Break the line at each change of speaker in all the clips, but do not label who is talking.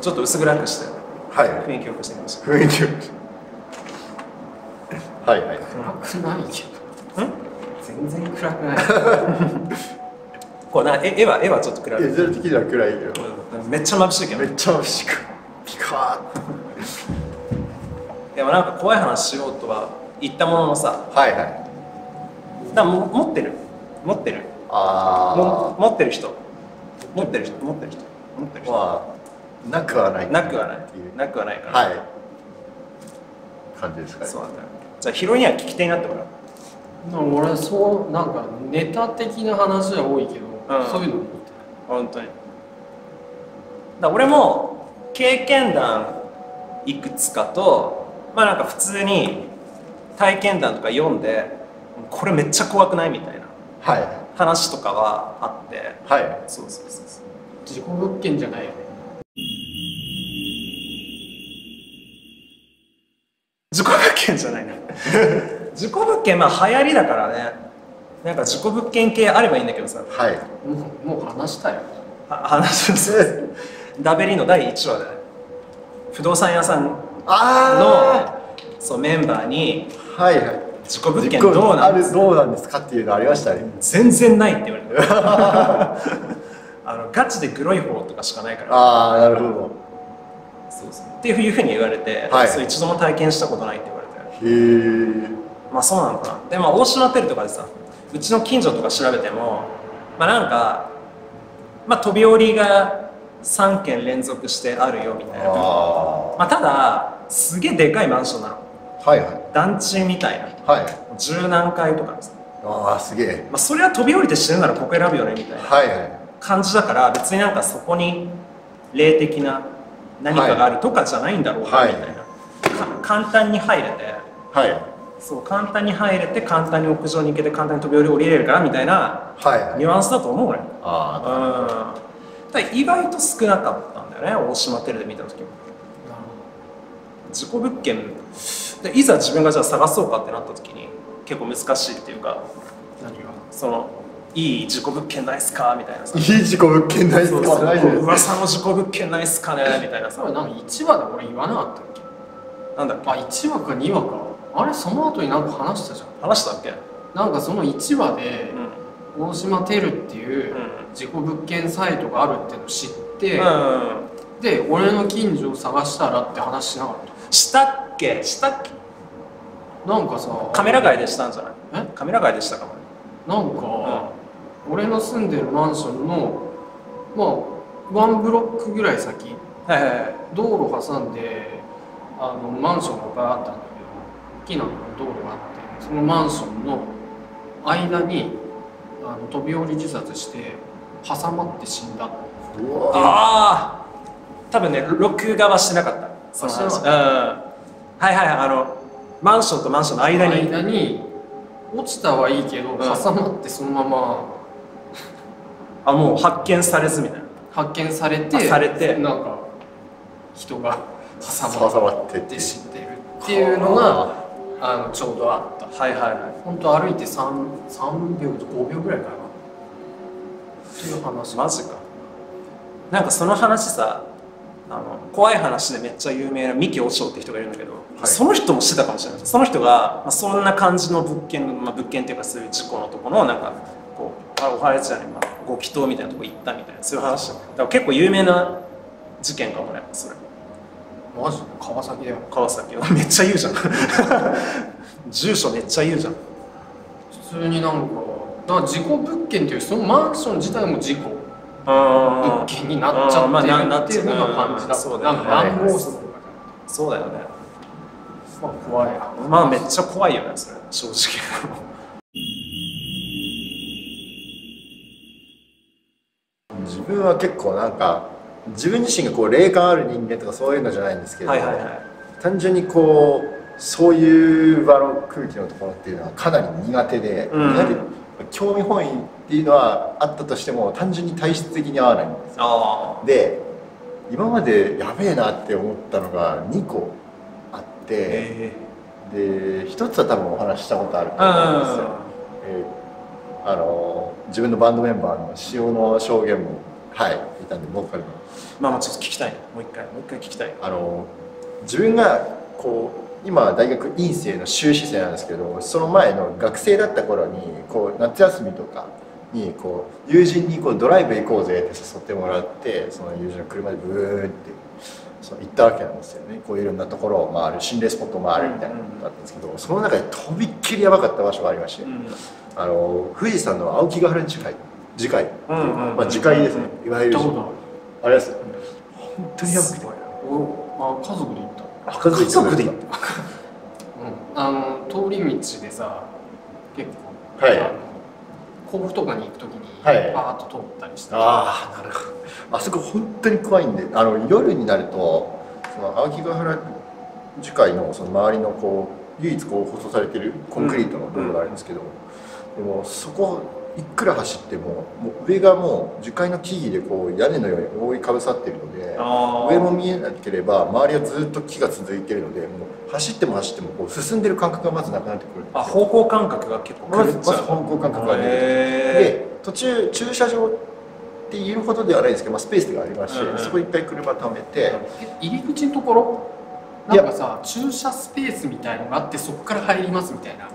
ちょっと薄暗くして
はい。
雰囲気よくしてみました。
雰囲気よくはいはい。
暗くないけど
ん。
全然暗くない。
こうな絵絵は絵はちょっと暗い、
絵面的には暗いけど
うんめっちゃ眩しいけど
めっちゃ眩しく。ピカーッ。
でもなんか怖い話しようとは言ったもののさ。
はいはい。
だも持ってる。持ってる。
あ
も持ってる人。持ってる人持ってる人。持ってる人、
あまあなくはない
なくはない
っていう。
なくはない。から、
はい。感じですかね。
そうなんだ。よじゃあヒロには聞き手になってもらう。
俺そうなんかネタ的な話は多いけど、
うん。
そういうの持って
本当に。だから俺も経験談いくつかとまあなんか普通に体験談とか読んでこれめっちゃ怖くないみたいな
はい。
話とかはあって。
はい。
そうそうそうそう。
事故物件じゃないよね
事故物件じゃないな。事故物件まあ流行りだからね。なんか事故物件系あればいいんだけどさ。
はい。
もうもう話したよ。
は話をす。る ダベリの第1話で不動産屋さんの
あ
そうメンバーに
あはいはい。
事故物件どうなんです
どうなんですかっていうのありましたね。
全然ないって言われて あのガチでグロい方とかしかないから。
ああなるほど
そうそう。っていうふうに言われて、
はい
そう一度も体験したことないって言われて。
へえ
まあそうなのかな。でも大島テルとかでさうちの近所とか調べてもまあなんかまあ飛び降りが3件連続してあるよみたいな。
あ
まあただすげえでかいマンションなの。
あはいはい。
団地みたいな。
はい。
十何階とかです。
ああすげえ。
まあそれは飛び降りて死ぬならここ選ぶよねみたいな
はいはい。
感じだから別になんかそこに霊的な何かがあるとかじゃないんだろうなみ
はい。
たいな、か簡単に入れて
はい。
そう簡単に入れて簡単に屋上に行けて簡単に飛び降り降りれるからみたいな
はい。はい
ニュアンスだと思うね
あ
うん。ただ意外と少なかったんだよね大島テレで見た時も。事故物件でいざ自分がじゃあ探そうかってなった時に結構難しいっていうか
何が？
そのいい事故物件ないっすか？みたいなさ。
あいい事故物件ないです
そうそう。噂の事故物件ないっすかね？みたいなさ。
それなんか1話で俺言わなかったっけ？
なんだっけ？
あ1話か2話か。あれその後になんか話したじゃん。
話したっけ？
なんかその1話で
うん。
大島テルっていう
うん。
事故物件サイトがあるっていうのを知って、
うん
で俺の近所を探したらって話しなかっ
したっけ？したっけ？
たなんかさ
カメラ街でしたんじゃない？
え？
カメラ街でしたかもね。
なんか、俺の住んでるマンションのまあワンブロックぐらい先
はいはいはい。
道路挟んであのマンションがバーあったんだけど大きな道路があってそのマンションの間にあの飛び降り自殺して挟まって死んだ。
ああ多分ね録画はしてなかった。その話
して
うん。はいはいはいあのマンションとマンションの間に。
間に落ちたはいいけど、
ん。
挟まってそのまま
あもう発見されずみたいな。
発見され
あ
て
されて。
なんか人が挟
挟
ま
まってって
って。死んでるっていうのがあのちょうどあった。
はいはいはい。
本当歩いて 3, 3秒と5秒ぐらいかな。っていう話。
マジか。なんかその話さあの怖い話でめっちゃ有名な三木和尚って人がいるんだけど、
い。
その人もしてたかもしれない。その人が、まあ、そんな感じの物件、まあ、物件っていうかそういう事故のところのなんかこうあおはようじゃない、まあ、ご祈祷みたいなとこ行ったみたいな。そういう話だだから結構有名な事件かもねそれ。
マジ？で川崎だよ
川崎 めっちゃ言うじゃん。住所めっちゃ言うじゃん。
普通になんかだから事故物件っていうそのマンション自体も事故。物件になっちゃっるっていうのが感じだ
うんそうだよね。
なんか暗号室とか
そうだよね。
まあ怖いや
まあめっちゃ怖いよねそれ。正直
分は結構なんか自分自身がこう霊感ある人間とかそういうのじゃないんですけど、
はいはいはい。
単純にこうそういう場の空気のところっていうのはかなり苦手で、
うん。
苦手興味本位っていうのはあったとしても単純に体質的に合わないんですよ。
あ
で今までやべえなって思ったのが2個あっ
あ
て、
え。
で一つは多分お話ししたことあると思うんですよ、えーあの自分のバンドメンバーの塩の証言もはいいたんでボーカルの
まあまあちょっと聞きたい。もう一回もう一回聞きたい。
あの自分がこう今大学院生の修士生なんですけどその前の学生だった頃にこう夏休みとかにこう友人にこうドライブ行こうぜって誘ってもらってその友人の車でブーってその行ったわけなんですよね。こういろんなところを回る心霊スポットを回るみたいなのがあったんですけどその中でとびっきりやばかった場所がありまして、
うん。
あの富士山の青木ヶ原次回次回、
うんうん。
まあ、次回ですね。いわゆる。あれです。本当にやばくて
あ家族で行った。
あ家
家族で行っ
うん。あの通り道でさ結構、
はい。
あの甲府とかに行く時に
はい。
バーッと通ったりして、
ああなるほど。あそこ本当に怖いんであの夜になるとその青木ヶ原樹海のその周りのこう唯一こう舗装されてるコンクリートの道路があるんですけど、でもそこいくら走ってももう上がもう樹海の木々でこう屋根のように覆いかぶさってるので上も見えなければ周りはずっと木が続いてるのでもう走っても走ってもこう進んでる感覚がまずなくなってくるんですよ。
あ方向感覚が結構
まず
狂っちゃう。
まず方向感覚がね
へ
で途中駐車場っていうほどではないんですけど、まあ、スペースがありまして、
うんうん。
そこに一回車止めて、
え入り口のところ？なんかさ駐車スペースみたいのがあってそこから入りますみたいな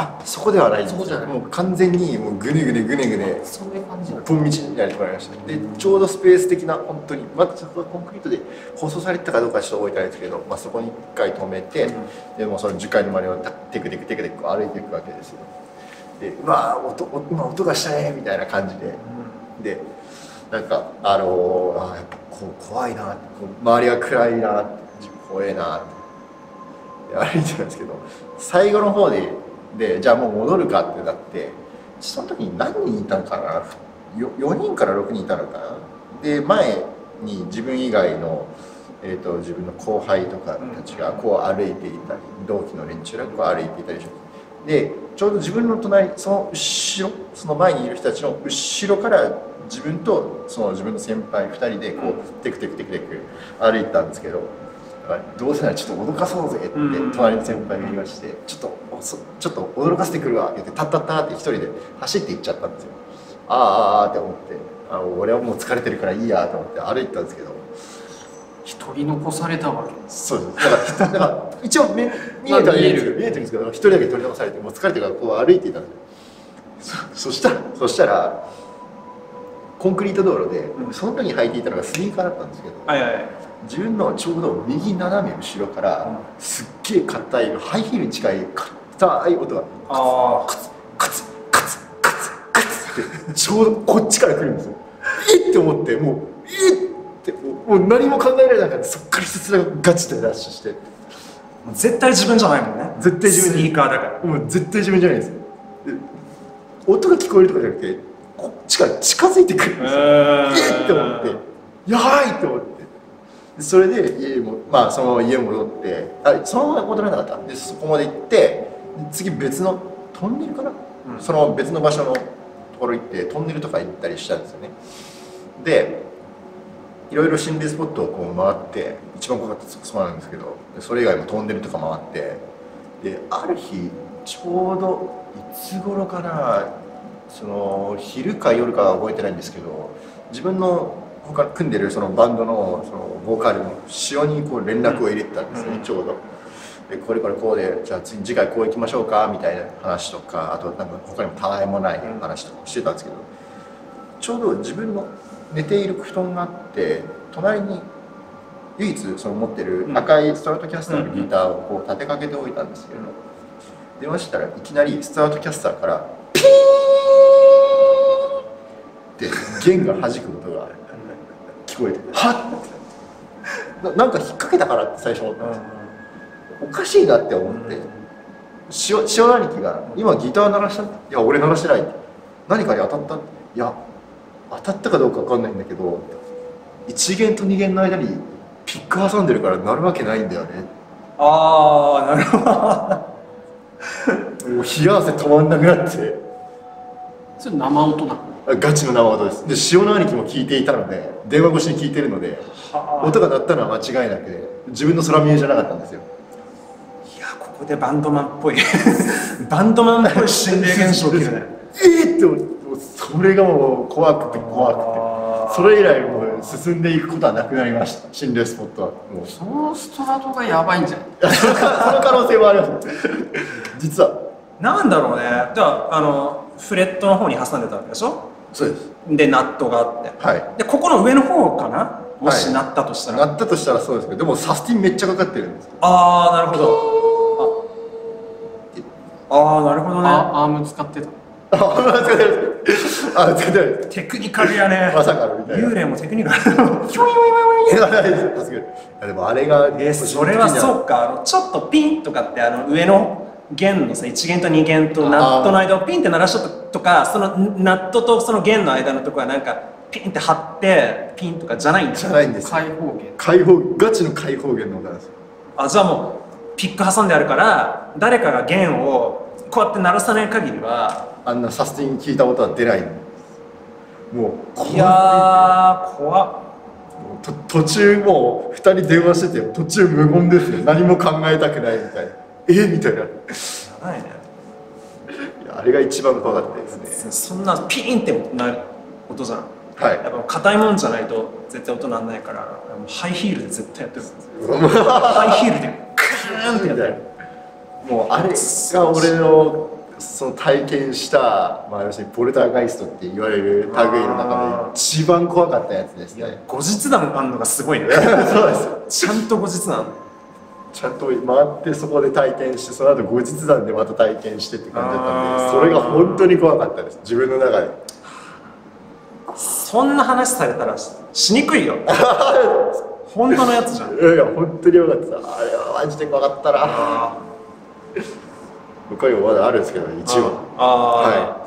あそこではないんです。
そこじゃない。
もう完全にもうぐねぐねぐねぐね
そういう感じ
一本道になりとました。でちょうどスペース的な本当にまだそこがコンクリートで舗装されてたかどうかはちょっと覚えてないですけど、まあ、そこに一回止めて、でもうその樹海の周りをテクテクテクテク歩いていくわけですよ。でうわー音音今音がしたねみたいな感じで。でなんかあのー、あーやっぱこう怖いな周りが暗いな怖えなってで歩いてたんですけど最後の方ででじゃあもう戻るかってなってその時に何人いたのかな？よ4人から6人いたのかな？で前に自分以外の、えー、と自分の後輩とかたちがこう歩いていたり同期の連中がこう歩いていたりしてでちょうど自分の隣その後ろその前にいる人たちの後ろから自分とその自分の先輩2人でこうテクテクテクテク歩いてたんですけどどうせならちょっと脅かそうぜって
うん
隣の先輩が言いましてちょっとちょっと驚かせてくるわって言ってタッタッターって一人で走って行っちゃったんですよ。ああああって思ってあの俺はもう疲れてるからいいやと思って歩いてたんですけど。
一人残されたわけ。
そうです。だからだから一応見見えてはいる。んですけど見えてるんですけど一人だけ取り残されてもう疲れてるからこう歩いていたんですよ。そそしたらそしたらコンクリート道路で、
うん。
その時に履いていたのがスニーカーだったんですけど、
はいはいはい
自分のちょうど右斜め後ろから、すっげえ硬いハイヒールに近い硬い音が
あ
カツカツカツカツカツってちょうどこっちから来るんですよえっって思ってもうえっってもう何も考えられなかったそっからひたすらガチでダッシュして
あ絶対自分じゃないもんね
絶対自分
スニーカーだから
もう絶対自分じゃないです音が聞こえるとかじゃなくてこっちから近づいてくるんですよえっって思ってやばいって思ってでそれで家もまあそのまま家戻ってあそのまま戻らなかった。でそこまで行ってで次別のトンネルかな、
うん。
その別の場所のところ行ってトンネルとか行ったりしたんですよね。でいろいろ心霊スポットをこう回って一番怖かったそうなんですけどでそれ以外もトンネルとか回ってである日ちょうどいつ頃かなその昼か夜かは覚えてないんですけど自分の他組んでるそのバンドのそのボーカルの塩にこう連絡を入れてたんですね、
うん。
ちょうど。でこれこれこうでじゃあ次次回こう行きましょうかみたいな話とかあとなんか他にもたわいもない話とかしてたんですけど、ちょうど自分の寝ている布団があって隣に唯一その持ってる赤いストラトキャスターのギターをこう立てかけておいたんですけど、電話したらいきなりストラトキャスターからピーって弦が弾く音が聞こえてはっ。ななんか引っ掛けたからって最初。思ったんですよおかしいなって思って。塩塩兄貴が「今ギター鳴らした?」いや俺鳴らしてない」何かに当たった?」いや当たったかどうか分かんないんだけど1弦と2弦の間にピック挟んでるから鳴るわけないんだよね。
ああなるほど。
もう冷や汗止まんなくなって。
それ生音なの？
ガチの生音です。で塩の兄貴も聞いていたので電話越しに聞いてるので音が鳴ったのは間違いなくて自分の空見えじゃなかったんですよ。
いやここでバンドマンっぽい。バンドマンっぽい。心霊現象起きるね。
えーって思ってそれがもう怖くて怖くてそれ以来もう進んでいくことはなくなりました。心霊スポットは。もう
そのストラトがやばいんじゃん
その可能性もあります。実は。
なんだろうね。じゃああのフレットの方に挟んでたわけでしょ？
そうです。
でナットがあって。
はい。
でここの上の方かな？もしなったとしたら、
なったとしたらそうですけどでもサスティンめっちゃかかってるんですよ。
ああなるほど。あ。あーなるほどね。
あアーム使ってた。
あ使ってないですあ使ってない。です
テクニカルやね。
まさかのみたいな。
幽霊もテクニカル。
いやないです。さすがにいやでもあれが
えそれはそうか。あのちょっとピンとかってあの上の弦のさ1弦と2弦とナットの間をピンって鳴らしたとかそのナットとその弦の間のとこはなんかピンって張ってピンとかじゃないんだ。
じゃないんですよ。
開放弦。
開放ガチの開放弦の歌なんですよ。
あじゃあもうピック挟んであるから誰かが弦をこうやって鳴らさない限りは
あんなサスティン聞いたことは出ないもう
いやー怖っ。
と途中もう2人電話してて途中無言ですよ。何も考えたくないみたいなえみたいな。い
やばいね
やあれが一番怖かったですね。
そんなピンってなる音じゃん。
はい。
やっぱ硬いもんじゃないと絶対音なんないからもうハイヒールで絶対やってる。ハイヒールでクーンってやってる。
もうあれが俺のその体験した、まあ、要するにポルターガイストって言われる類の中で一番怖かったやつですね。
後日談あんのがすごいね。
そうです。
ちゃんと後日談
ちゃんと回ってそこで体験してその後後日談でまた体験してって感じだったんでそれが本当に怖かったです。自分の中で。
そんな話されたらししにくいよ。本当のやつじゃん。
いやいや本当によかった。あれはマジで怖かったな。他にもまだあるんですけど一応
ああ、
は